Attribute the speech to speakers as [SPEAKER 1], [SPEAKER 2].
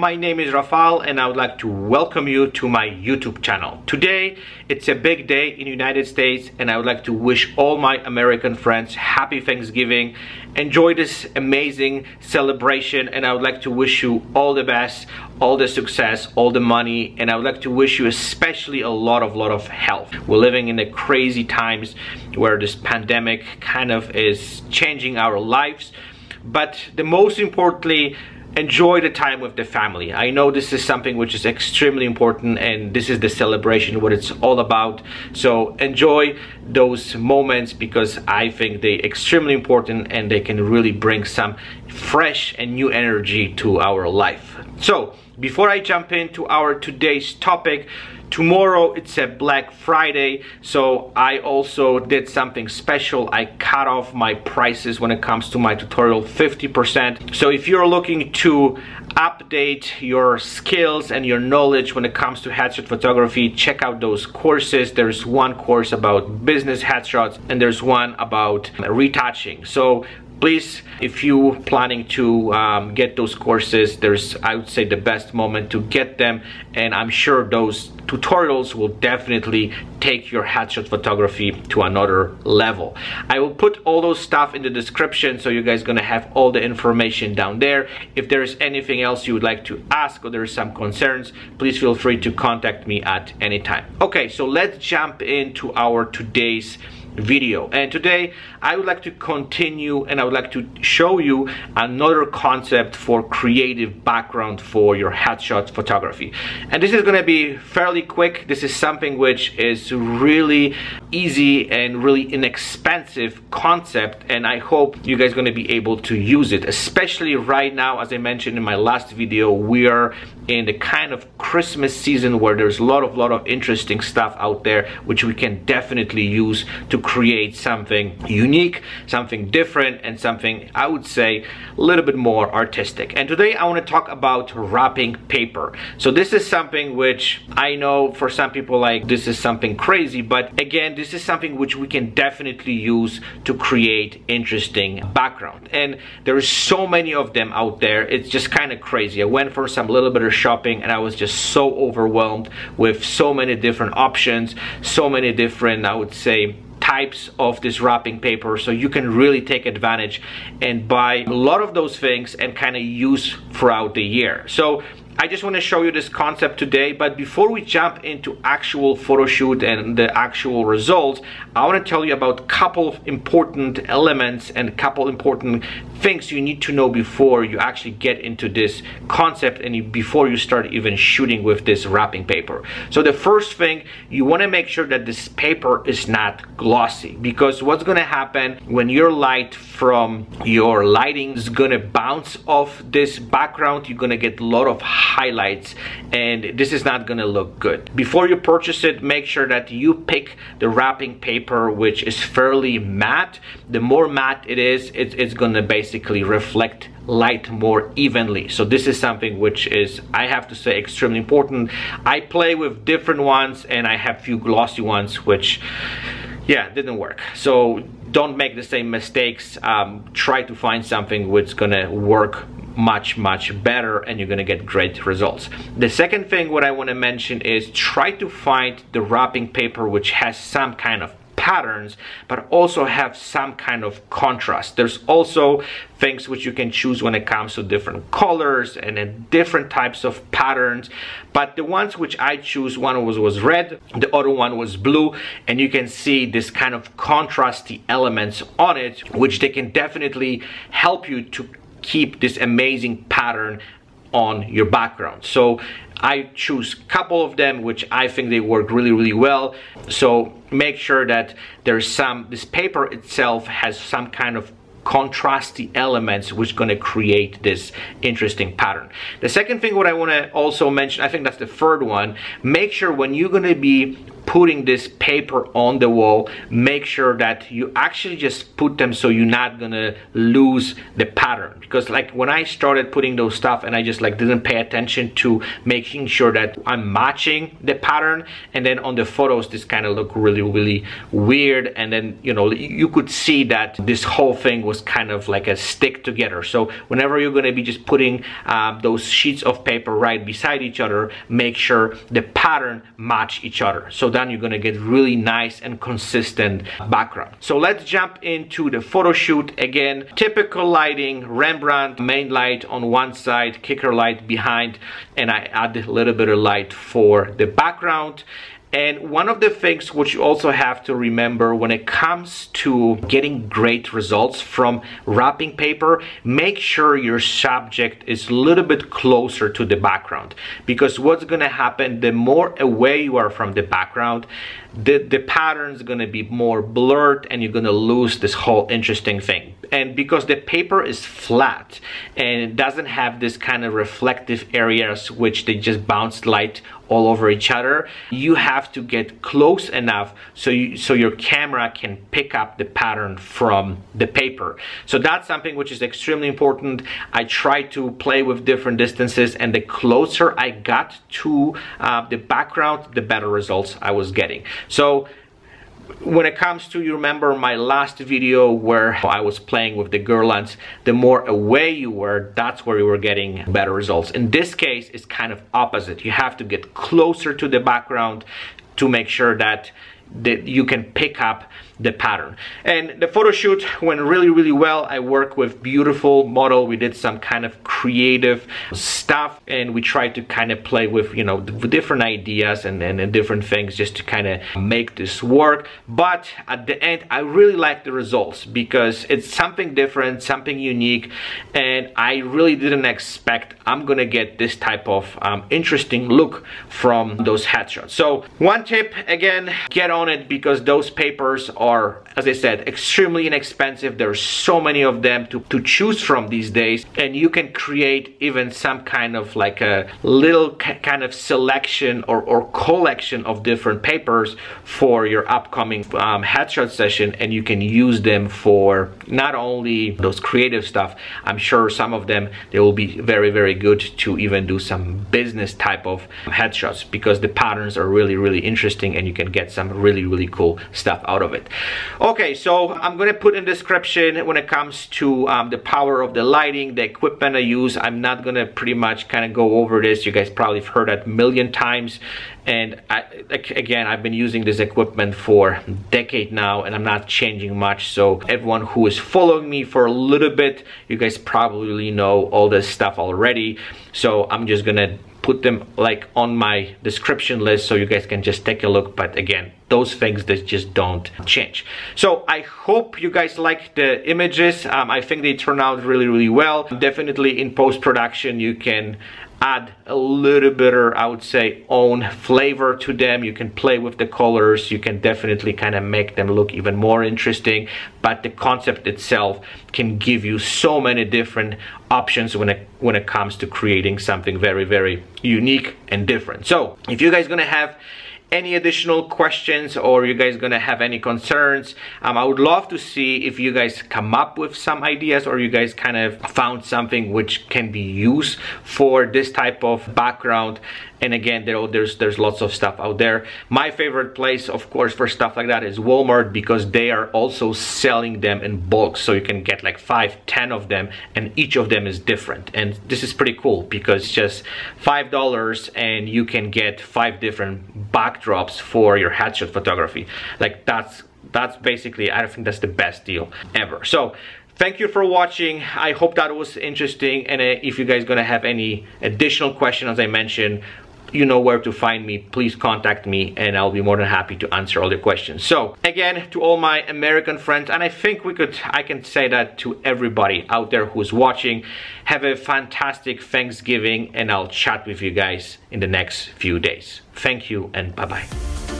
[SPEAKER 1] my name is Rafal and I would like to welcome you to my YouTube channel. Today, it's a big day in the United States and I would like to wish all my American friends happy Thanksgiving. Enjoy this amazing celebration and I would like to wish you all the best, all the success, all the money and I would like to wish you especially a lot of lot of health. We're living in the crazy times where this pandemic kind of is changing our lives but the most importantly enjoy the time with the family. I know this is something which is extremely important and this is the celebration, what it's all about. So enjoy those moments because I think they're extremely important and they can really bring some fresh and new energy to our life. So before I jump into our today's topic, tomorrow it's a black friday so i also did something special. I cut off my prices when it comes to my tutorial 50 percent. So if you're looking to update your skills and your knowledge when it comes to headshot photography check out those courses. There's one course about business headshots and there's one about retouching. So please if you planning to um, get those courses there's I would say the best moment to get them. And I'm sure those tutorials will definitely take your headshot photography to another level. I will put all those stuff in the description so you guys gonna have all the information down there. If there's anything else you would like to ask or there's some concerns please feel free to contact me at any time. Okay so let's jump into our today's video. And today I would like to continue and I would like to show you another concept for creative background for your headshot photography. And this is gonna be fairly quick. This is something which is really easy and really inexpensive concept and I hope you guys gonna be able to use it especially right now. As I mentioned in my last video we are in the kind of Christmas season where there's a lot of lot of interesting stuff out there which we can definitely use to create something unique, something different, and something, I would say, a little bit more artistic. And today I want to talk about wrapping paper. So this is something which I know for some people like this is something crazy, but again, this is something which we can definitely use to create interesting background. And there's so many of them out there, it's just kind of crazy. I went for some little bit of shopping and I was just so overwhelmed with so many different options, so many different, I would say, types of this wrapping paper so you can really take advantage and buy a lot of those things and kind of use throughout the year. So I just want to show you this concept today, but before we jump into actual photo shoot and the actual results, I want to tell you about a couple of important elements and a couple important things you need to know before you actually get into this concept and before you start even shooting with this wrapping paper. So the first thing, you want to make sure that this paper is not glossy because what's going to happen when your light from your lighting is going to bounce off this background, you're going to get a lot of highlights and this is not gonna look good. Before you purchase it, make sure that you pick the wrapping paper which is fairly matte. The more matte it is, it's, it's gonna basically reflect light more evenly. So this is something which is, I have to say, extremely important. I play with different ones and I have few glossy ones which yeah didn't work so don't make the same mistakes um, try to find something which gonna work much much better and you're gonna get great results the second thing what I want to mention is try to find the wrapping paper which has some kind of patterns but also have some kind of contrast. There's also things which you can choose when it comes to different colors and different types of patterns. But the ones which I choose one was was red the other one was blue and you can see this kind of contrasty elements on it which they can definitely help you to keep this amazing pattern on your background. So I choose a couple of them which I think they work really really well so make sure that there's some this paper itself has some kind of contrasty elements which going to create this interesting pattern. The second thing what I want to also mention, I think that's the third one, make sure when you're going to be putting this paper on the wall make sure that you actually just put them so you're not gonna lose the pattern. Because like when I started putting those stuff and I just like didn't pay attention to making sure that I'm matching the pattern and then on the photos this kind of look really really weird. And then you know you could see that this whole thing was kind of like a stick together. So whenever you're to be just putting uh, those sheets of paper right beside each other make sure the pattern match each other. So then you're to get really nice and consistent background. So let's jump into the photo shoot. Again typical lighting Rembrandt main light on one side kicker light behind and I add a little bit of light for the background and one of the things which you also have to remember when it comes to getting great results from wrapping paper, make sure your subject is a little bit closer to the background. Because what's gonna happen, the more away you are from the background, the, the pattern is gonna be more blurred and you're gonna lose this whole interesting thing. And because the paper is flat and it doesn't have this kind of reflective areas which they just bounce light all over each other. You have to get close enough so you so your camera can pick up the pattern from the paper. So that's something which is extremely important. I try to play with different distances and the closer I got to uh, the background the better results I was getting. So when it comes to you remember my last video where I was playing with the garlands the more away you were that's where you were getting better results. In this case it's kind of opposite. You have to get closer to the background to make sure that that you can pick up the pattern. And the photo shoot went really, really well. I worked with beautiful model. We did some kind of creative stuff and we tried to kind of play with, you know, different ideas and, and, and different things just to kind of make this work. But at the end, I really like the results because it's something different, something unique. And I really didn't expect I'm gonna get this type of um, interesting look from those headshots. So one tip, again, get on it because those papers are are, as I said, extremely inexpensive. There's so many of them to, to choose from these days. And you can create even some kind of like a little kind of selection or, or collection of different papers for your upcoming um, headshot session. And you can use them for not only those creative stuff, I'm sure some of them, they will be very, very good to even do some business type of headshots because the patterns are really, really interesting and you can get some really, really cool stuff out of it. Okay, so I'm gonna put in description when it comes to um, the power of the lighting, the equipment I use. I'm not gonna pretty much kind of go over this. You guys probably have heard that million times. And I, again, I've been using this equipment for a decade now and I'm not changing much. So everyone who is following me for a little bit, you guys probably know all this stuff already. So I'm just gonna put them like on my description list so you guys can just take a look. But again those things that just don't change. So i hope you guys like the images. Um, i think they turn out really really well. Definitely in post-production you can add a little bit or I would say own flavor to them. You can play with the colors. You can definitely kind of make them look even more interesting. But the concept itself can give you so many different options when it when it comes to creating something very very unique and different. So if you guys gonna have any additional questions or you guys gonna have any concerns um, I would love to see if you guys come up with some ideas or you guys kind of found something which can be used for this type of background. And again there, there's there's lots of stuff out there. My favorite place of course for stuff like that is Walmart because they are also selling them in bulk. So you can get like five ten of them and each of them is different. And this is pretty cool because it's just five dollars and you can get five different backdrops for your headshot photography. Like that's that's basically I think that's the best deal ever. So thank you for watching. I hope that was interesting. And uh, if you guys gonna have any additional questions as i mentioned you know where to find me please contact me and I'll be more than happy to answer all your questions. So again to all my American friends and I think we could I can say that to everybody out there who's watching have a fantastic Thanksgiving and I'll chat with you guys in the next few days. Thank you and bye bye